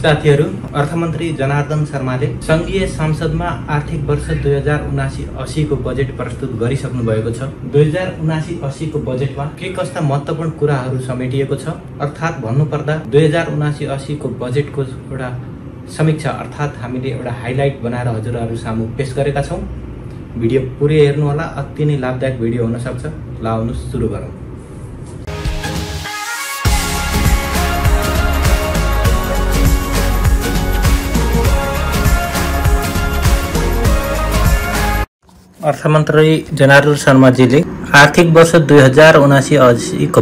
साथीहरू अर्थमन्त्री जनार्दन शर्माले सङ्घीय संसदमा आर्थिक वर्ष दुई हजार उनासी असीको बजेट प्रस्तुत गरिसक्नु भएको छ। दुई हजार उनासी असीको बजेटमा के कस्ता महत्त्वपूर्ण कुराहरू समेटिएको छ? अर्थात् भन्नुपर्दा दुई हजार उनासी असीको बजेटको एउटा समीक्षा अर्थात् हामीले एउटा हाइलाइट बनाएर हजुरहरू सामु पेस गरेका छौँ। भिडियो पुरै हेर्नुहोला अति नै लाभदायक भिडियो हुनसक्छ। ल आउनुहोस् सुरु गरौँ। अर्थमन्त्री जनार्दन शर्माजीले आर्थिक वर्ष दुई हजार उनासी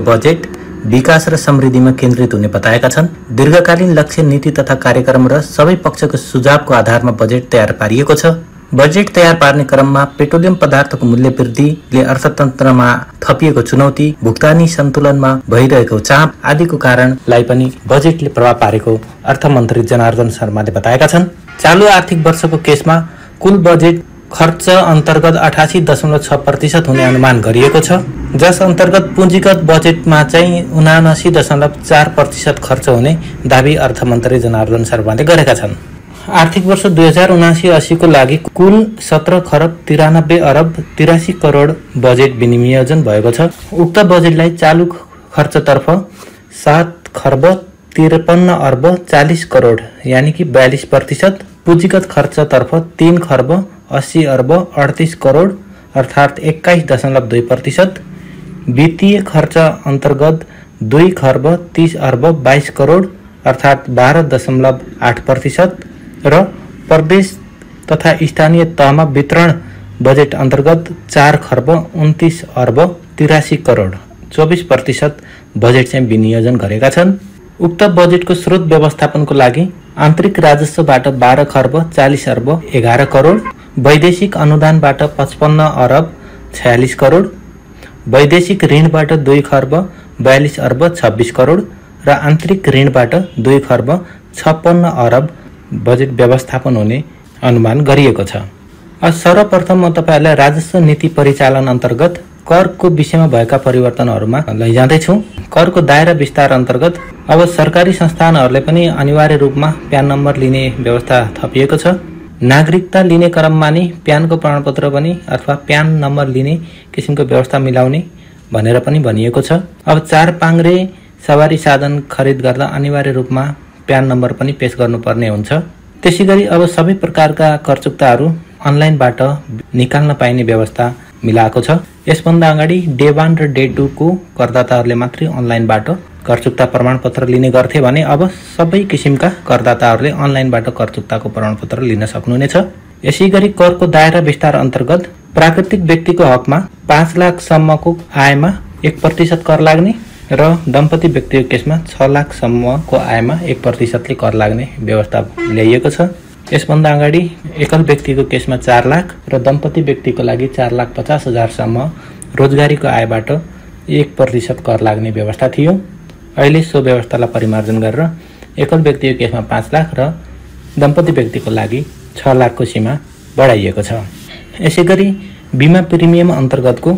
बजेट विकास र समृद्धिमा केन्द्रित हुने बताएका छन्। दीर्घकालीन लक्ष्य नीति तथा कार्यक्रम र सबै पक्षको सुझावको आधारमा बजेट तयार पारिएको छ। बजेट तयार पार्ने क्रममा पेट्रोलियम पदार्थको मूल्य वृद्धिले अर्थतन्त्रमा थपिएको चुनौती भुक्तानी सन्तुलनमा भइरहेको चाप आदिको कारणलाई पनि बजेटले प्रभाव पारेको अर्थमन्त्री जनार्दन शर्माले बताएका छन्। चालु आर्थिक वर्षको केसमा कुल बजेट खर्च अन्तर्गत अठासी दशमलव छ प्रतिशत हुने अनुमान गरिएको छ। जस अन्तर्गत पुँजीगत बजेटमा चाहिँ उनासी दशमलव चार प्रतिशत खर्च हुने दावी अर्थमन्त्री जनार्दन शर्माले गरेका छन्। आर्थिक वर्ष दुई हजार उनासी असीको लागि कुल सत्र खरब तिरानब्बे अरब तिरासी करोड बजेट विनियोजन भएको छ। उक्त बजेटलाई चालु खर्चतर्फ सात खर्ब त्रिपन्न अर्ब चालिस करोड यानि कि बयालिस प्रतिशत पुँजीगत खर्चतर्फ तिन खर्ब अस्सी अर्ब अडतिस करोड अर्थात् एक्काइस दशमलव दुई प्रतिशत। वित्तीय खर्च अन्तर्गत दुई खर्ब तिस अर्ब बाइस करोड अर्थात् बाह्र दशमलव आठ प्रतिशत। र प्रदेश तथा स्थानीय तहमा वितरण बजेट अन्तर्गत चार खर्ब उन्तिस अर्ब तिरासी करोड। चौबिस प्रतिशत बजेट चाहिँ विनियोजन गरेका छन्। उक्त बजेटको स्रोत व्यवस्थापनको लागि आन्तरिक राजस्वबाट बाह्र खर्ब चालिस अर्ब एघार करोड वैदेशिक अनुदानबाट पचपन्न अरब छयालिस करोड वैदेशिक ऋणबाट दुई खर्ब बयालिस अर्ब छब्बिस करोड र आन्तरिक ऋणबाट दुई खर्ब छप्पन्न अरब बजेट व्यवस्थापन हुने अनुमान गरिएको छ। सर्वप्रथम म तपाईँहरूलाई राजस्व नीति परिचालन अन्तर्गत करको विषयमा भएका परिवर्तनहरूमा लैजाँदैछु। करको दायरा विस्तार अन्तर्गत अब सरकारी संस्थानहरूले पनि अनिवार्य रूपमा प्यान नम्बर लिने व्यवस्था थपिएको छ। नागरिकता लिने क्रममा नै प्यानको प्रमाणपत्र पनि अथवा प्यान नम्बर लिने किसिमको व्यवस्था मिलाउने भनेर पनि भनिएको छ। अब चार पाङ्रे सवारी साधन खरिद गर्दा अनिवार्य रूपमा प्यान नम्बर पनि पेस गर्नुपर्ने हुन्छ। त्यसै गरी अब सबै प्रकारका करचुक्ताहरू अनलाइनबाट निकाल्न पाइने व्यवस्था मिलाएको छ। यसभन्दा अगाडि डे वान र डे टूको करदाताहरूले मात्रै अनलाइनबाट करचुक्ता प्रमाणपत्र लिने गर्थे भने अब सबै किसिमका करदाताहरूले अनलाइनबाट करचुक्ताको प्रमाणपत्र लिन सक्नुहुनेछ। यसै गरी करको दायरा विस्तार अन्तर्गत प्राकृतिक व्यक्तिको हकमा पाँच लाखसम्मको आयमा एक प्रतिशत कर लाग्ने र दम्पति व्यक्तिको केसमा छ लाखसम्मको आयमा एक प्रतिशतले कर लाग्ने व्यवस्था ल्याइएको छ। यसभन्दा अगाडि एकल व्यक्तिको केसमा चार लाख र दम्पति व्यक्तिको लागि चार लाख पचास हजारसम्म रोजगारीको आयबाट एक प्रतिशत कर लाग्ने व्यवस्था थियो। अहिले सो व्यवस्थालाई परिमार्जन गरेर एकल व्यक्तिको केसमा पाँच लाख र दम्पति व्यक्तिको लागि छ लाखको सीमा बढाइएको छ। यसै गरी बिमा प्रिमियम अन्तर्गतको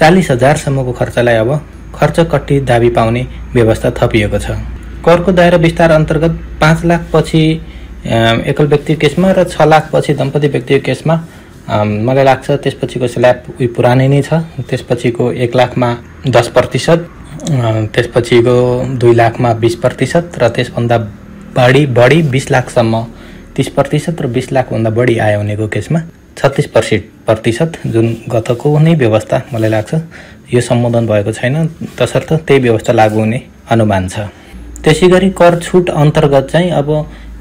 चालिस हजारसम्मको खर्चलाई अब खर्च कट्टी दाबी पाउने व्यवस्था थपिएको छ। करको दायरा विस्तार अन्तर्गत पाँच लाखपछि एकल व्यक्तिको केसमा र छ लाखपछि दम्पति व्यक्तिको केसमा मलाई लाग्छ त्यसपछिको स्ल्याब उयो पुरानै नै छ। त्यसपछिको एक लाखमा दस प्रतिशत। त्यसपछिको दुई लाखमा बिस प्रतिशत र त्यसभन्दा बढी बढी बिस लाखसम्म तिस प्रतिशत र बिस लाखभन्दा बढी आय हुनेको केसमा छत्तिस पर्सेन्ट प्रतिशत जुन गतको नै व्यवस्था मलाई लाग्छ यो सम्बोधन भएको छैन। तसर्थ त्यही व्यवस्था लागू हुने अनुमान छ। त्यसै गरी कर छुट अन्तर्गत चाहिँ अब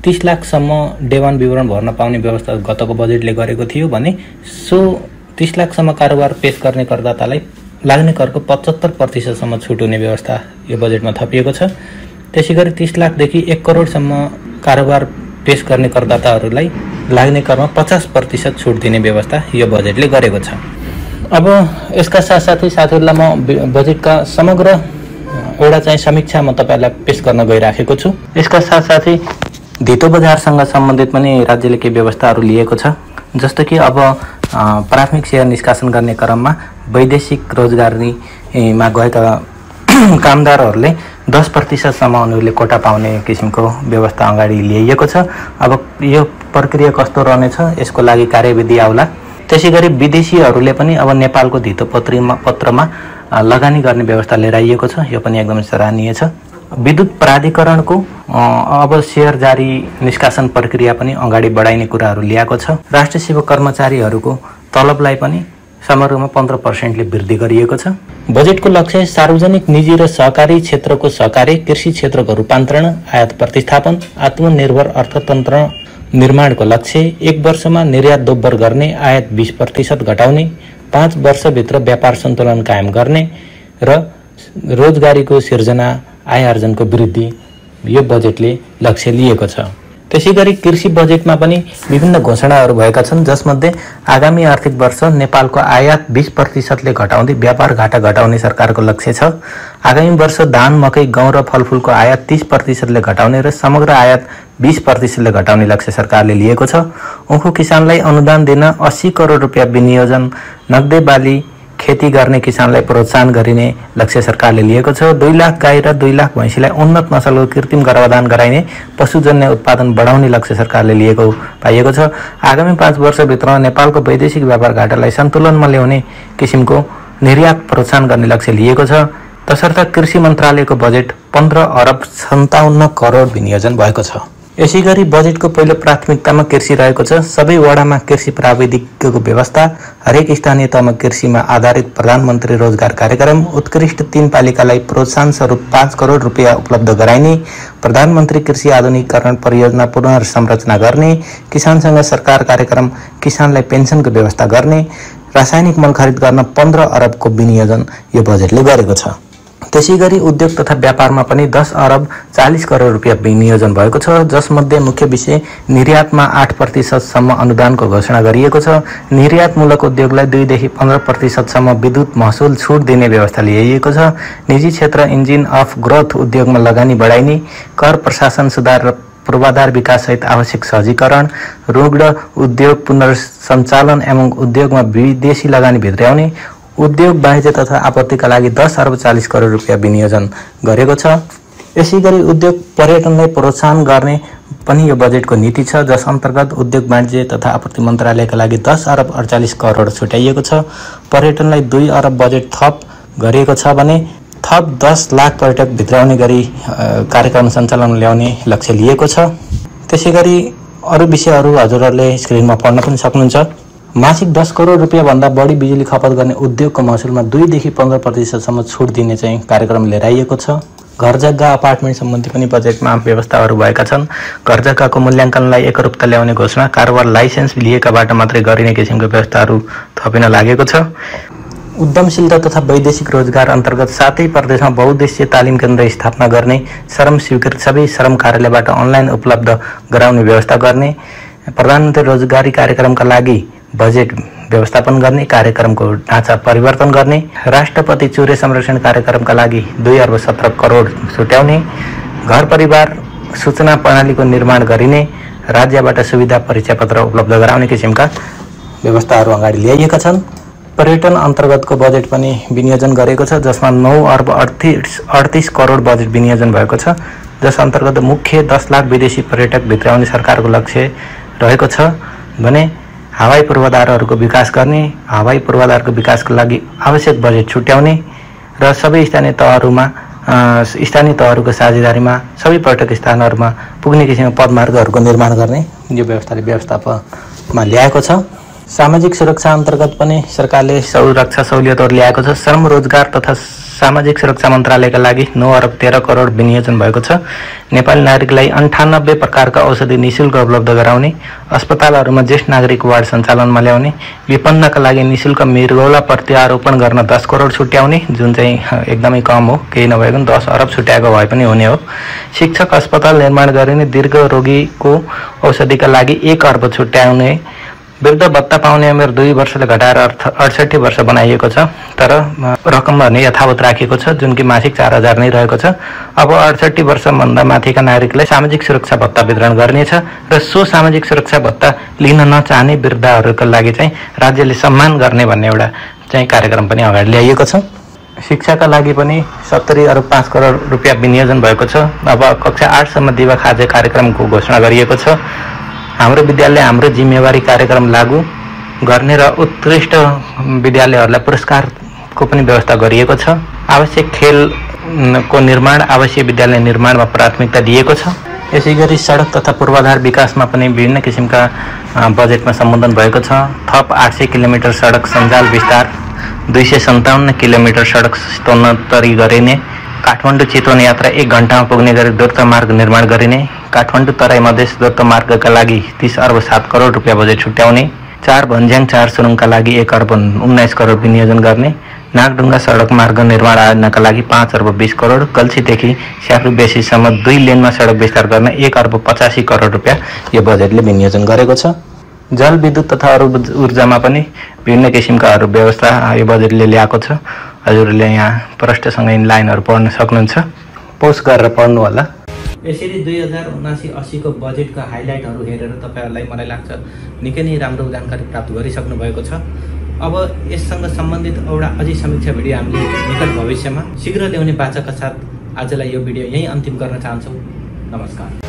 तिस लाखसम्म डेवान विवरण भर्न पाउने व्यवस्था गतको बजेटले गरेको थियो भने सो तिस लाखसम्म कारोबार पेस गर्ने करदातालाई लाग्ने करको पचहत्तर प्रतिशतसम्म छुट हुने व्यवस्था यो बजेटमा थपिएको छ। त्यसै गरी तिस लाखदेखि एक करोडसम्म कारोबार पेस गर्ने करदाताहरूलाई लाग्ने करमा पचास प्रतिशत छुट दिने व्यवस्था यो बजेटले गरेको छ। अब यसका साथसाथै साथीहरूलाई म बजेटका समग्र एउटा चाहिँ समीक्षा म तपाईँहरूलाई पेस गर्न गइराखेको छु। यसका साथसाथै धितो बजारसँग सम्बन्धित पनि राज्यले केही व्यवस्थाहरू लिएको छ। जस्तो कि अब प्राथमिक सेवा निष्कासन गर्ने क्रममा वैदेशिक रोजगारीमा गएका कामदारहरूले दस प्रतिशतसम्म उनीहरूले कोटा पाउने किसिमको व्यवस्था अगाडि ल्याइएको छ। अब यो प्रक्रिया कस्तो रहनेछ यसको लागि कार्यविधि आउला। त्यसै गरी विदेशीहरूले पनि अब नेपालको धितो पत्रीमा पत्रमा लगानी गर्ने व्यवस्था लिएर आइएको छ। यो पनि एकदमै सराहनीय छ। विद्युत प्राधिकरणको अब सेयर जारी निष्कासन प्रक्रिया पनि अगाडि बढाइने कुराहरू ल्याएको छ। राष्ट्रिय सेवा कर्मचारीहरूको तलबलाई पनि समारोहमा पन्ध्र पर्सेन्टले वृद्धि गरिएको छ। बजेटको लक्ष्य सार्वजनिक निजी र सहकारी क्षेत्रको सहकारी कृषि क्षेत्रको रूपान्तरण आयात प्रतिस्थापन आत्मनिर्भर अर्थतन्त्र निर्माणको लक्ष्य एक वर्षमा निर्यात दोब्बर गर्ने आयात बिस प्रतिशत घटाउने पाँच वर्षभित्र व्यापार सन्तुलन कायम गर्ने र रोजगारीको सिर्जना आय आर्जनको वृद्धि यो बजेटले लक्ष्य लिएको छ। त्यसै गरी कृषि बजेटमा पनि विभिन्न घोषणाहरू भएका छन् जसमध्ये आगामी आर्थिक वर्ष नेपालको आयात बिस प्रतिशतले घटाउँदै व्यापार घाटा घटाउने सरकारको लक्ष्य छ। आगामी वर्ष धान मकै गहुँ र फलफुलको आयात तिस प्रतिशतले घटाउने र समग्र आयात बिस प्रतिशतले घटाउने लक्ष्य सरकारले लिएको छ। उखु किसानलाई अनुदान दिन अस्सी करोड रुपियाँ विनियोजन नगदे बाली खेती गर्ने किसानलाई प्रोत्साहन गरिने लक्ष्य सरकारले लिएको छ। दुई लाख गाई र दुई लाख भैँसीलाई उन्नत नसलको कृत्रिम गर्भदान गराइने पशुजन्य उत्पादन बढाउने लक्ष्य सरकारले लिएको पाइएको छ। आगामी पाँच वर्षभित्र नेपालको वैदेशिक व्यापार घाटालाई सन्तुलनमा ल्याउने किसिमको निर्यात प्रोत्साहन गर्ने लक्ष्य लिएको छ। तसर्थ कृषि मन्त्रालयको बजेट पन्ध्र अरब सन्ताउन्न करोड विनियोजन भएको छ। यसै गरी बजेटको पहिलो प्राथमिकतामा कृषि रहेको छ। सबै वडामा कृषि प्राविधिकको व्यवस्था हरेक स्थानीय तहमा कृषिमा आधारित प्रधानमन्त्री रोजगार कार्यक्रम उत्कृष्ट तीन पालिकालाई प्रोत्साहन स्वरूप पाँच करोड रुपियाँ उपलब्ध गराइने प्रधानमन्त्री कृषि आधुनिकीकरण परियोजना पुनर्संरचना गर्ने किसानसँग सरकार कार्यक्रम किसानलाई पेन्सनको व्यवस्था गर्ने रासायनिक मल खरिद गर्न पन्ध्र अरबको विनियोजन यो बजेटले गरेको छ। त्यसै गरी उद्योग तथा व्यापारमा पनि दस अरब चालिस करोड रुपियाँ विनियोजन भएको छ जसमध्ये मुख्य विषय निर्यातमा आठ प्रतिशतसम्म अनुदानको घोषणा गरिएको छ। निर्यातमूलक उद्योगलाई दुईदेखि पन्ध्र प्रतिशतसम्म विद्युत महसुल छुट दिने व्यवस्था ल्याइएको छ। निजी क्षेत्र इन्जिन अफ ग्रोथ उद्योगमा लगानी बढाइने कर प्रशासन सुधार र पूर्वाधार विकाससहित आवश्यक सहजीकरण ऋण उद्योग पुनर्सञ्चालन एवं उद्योगमा विदेशी लगानी भित्र्याउने उद्योग वाणिज्य तथा आपत्तिका लागि दस अर्ब चालिस करोड रुपियाँ विनियोजन गरेको छ। यसै गरी उद्योग पर्यटनलाई प्रोत्साहन गर्ने पनि यो बजेटको नीति छ जस अन्तर्गत उद्योग वाणिज्य तथा आपूर्ति मन्त्रालयका लागि दस अरब अडचालिस करोड छुट्याइएको छ। पर्यटनलाई दुई अरब बजेट थप गरिएको छ भने थप दस लाख पर्यटक भित्राउने गरी कार्यक्रम सञ्चालन ल्याउने लक्ष्य लिएको छ। त्यसै गरी अरू विषयहरू हजुरहरूले स्क्रिनमा पढ्न पनि सक्नुहुन्छ। मासिक दस करोड रुपियाँभन्दा बढी बिजुली खपत गर्ने उद्योगको महसुलमा दुईदेखि पन्ध्र प्रतिशतसम्म छुट दिने चाहिँ कार्यक्रम लिएर आइएको छ। घर जग्गा अपार्टमेन्ट सम्बन्धी पनि बजेटमा व्यवस्थाहरू भएका छन्। घर जग्गाको मूल्याङ्कनलाई एकरूपता ल्याउने घोषणा कारोबार लाइसेन्स लिएकाबाट मात्रै गरिने किसिमको व्यवस्थाहरू थपिन लागेको छ। उद्यमशीलता तथा वैदेशिक रोजगार अन्तर्गत सातै प्रदेशमा बहुद्देश्य तालिम केन्द्र स्थापना गर्ने श्रम स्वीकृत सबै श्रम कार्यालयबाट अनलाइन उपलब्ध गराउने व्यवस्था गर्ने प्रधानमन्त्री रोजगारी कार्यक्रमका लागि बजेट व्यवस्थापन गर्ने कार्यक्रमको ढाँचा परिवर्तन गर्ने राष्ट्रपति चुरे संरक्षण कार्यक्रमका लागि दुई अर्ब सत्र करोड छुट्याउने घर परिवार सूचना प्रणालीको निर्माण गरिने राज्यबाट सुविधा परिचयपत्र उपलब्ध गराउने किसिमका व्यवस्थाहरू अगाडि ल्याइएका छन्। पर्यटन अन्तर्गतको बजेट पनि विनियोजन गरेको छ जसमा नौ अर्ब अडतिस अडतिस करोड बजेट विनियोजन भएको छ जस अन्तर्गत मुख्य दस लाख विदेशी पर्यटक भित्राउने सरकारको लक्ष्य रहेको छ भने हवाई पूर्वाधारहरूको विकास गर्ने हवाई पूर्वाधारको विकासको लागि आवश्यक बजेट छुट्याउने र सबै स्थानीय तहहरूमा स्थानीय तहहरूको साझेदारीमा सबै पर्यटक स्थानहरूमा पुग्ने किसिमको पदमार्गहरूको निर्माण गर्ने यो व्यवस्थाले व्यवस्थापनमा ल्याएको छ। सामाजिक सुरक्षा अन्तर्गत पनि सरकारले सुरक्षा सहुलियतहरू ल्याएको छ। श्रम रोजगार तथा सामाजिक सुरक्षा मन्त्रालयका लागि नौ अरब तेह्र करोड विनियोजन भएको छ। नेपाली नागरिकलाई अन्ठानब्बे प्रकारका औषधि निशुल्क उपलब्ध गराउने अस्पतालहरूमा ज्येष्ठ नागरिक वार्ड सञ्चालनमा ल्याउने विपन्नका लागि निशुल्क मृगौला प्रत्यारोपण गर्न दस करोड छुट्याउने जुन चाहिँ एकदमै कम हो केही नभएको दस अरब छुट्याएको भए पनि हुने हो। शिक्षक अस्पताल निर्माण गरिने दीर्घ रोगीको औषधिका लागि एक अर्ब छुट्याउने वृद्ध भत्ता पाउने उमेर दुई वर्षले घटाएर अडसठी वर्ष बनाइएको छ। तर रकम भने यथावत राखिएको छ जुन कि मासिक चार हजार नै रहेको छ। अब अडसठी वर्षभन्दा माथिका नागरिकलाई सामाजिक सुरक्षा भत्ता वितरण गर्नेछ र सो सामाजिक सुरक्षा भत्ता लिन नचाहने वृद्धहरूको लागि चाहिँ राज्यले सम्मान गर्ने भन्ने एउटा चाहिँ कार्यक्रम पनि अगाडि ल्याइएको छ। शिक्षाका लागि पनि सत्तरी अरब पाँच करोड रुपियाँ विनियोजन भएको छ। अब कक्षा आठसम्म दिवा खाद्य कार्यक्रमको घोषणा गरिएको छ। हाम्रो विद्यालय हाम्रो जिम्मेवारी कार्यक्रम लागू गर्ने र उत्कृष्ट विद्यालयहरूलाई पुरस्कारको पनि व्यवस्था गरिएको छ। आवश्यक खेलको निर्माण आवश्यक विद्यालय निर्माणमा प्राथमिकता दिएको छ। यसै गरी सडक तथा पूर्वाधार विकासमा पनि विभिन्न किसिमका बजेटमा सम्बोधन भएको छ। थप आठ सय किलोमिटर सडक सञ्जाल विस्तार दुई सय सन्ताउन्न किलोमिटर सडक स्तोन्नतरी गरिने काठमाडौँ चितवन यात्रा एक घन्टामा पुग्ने गरी द्रुत मार्ग निर्माण गरिने। काठमाडौँ तराई मधेस द्रुत मार्गका लागि तिस अर्ब सात करोड रुपियाँ बजेट छुट्याउने। चार भन्ज्याङ चार सुरुङका लागि एक अर्ब उन्नाइस करोड विनियोजन गर्ने। नागढुङ्गा सडक मार्ग निर्माण आयोजनाका लागि पाँच अर्ब बिस करोड। कल्छीदेखि स्याफ्री बेसीसम्म दुई लेनमा सडक विस्तार गर्न एक अर्ब पचासी करोड रुपियाँ यो बजेटले विनियोजन गरेको छ। जल विद्युत तथा अरू ऊर्जामा पनि विभिन्न किसिमकाहरू व्यवस्था यो बजेटले ल्याएको छ। हजुरहरूले यहाँ प्रष्टसँग यिन लाइनहरू पढ्न सक्नुहुन्छ। पोस्ट गरेर पढ्नु होला। यसरी दुई हजार उनासी असीको बजेटका हाइलाइटहरू हेरेर तपाईँहरूलाई मलाई लाग्छ निकै नै राम्रो जानकारी प्राप्त गरिसक्नु भएको छ। अब यससँग सम्बन्धित एउटा अझै समीक्षा भिडियो हामीले निकट भविष्यमा शीघ्र ल्याउने बाचाका साथ आजलाई यो भिडियो यहीँ अन्तिम गर्न चाहन्छौँ। नमस्कार।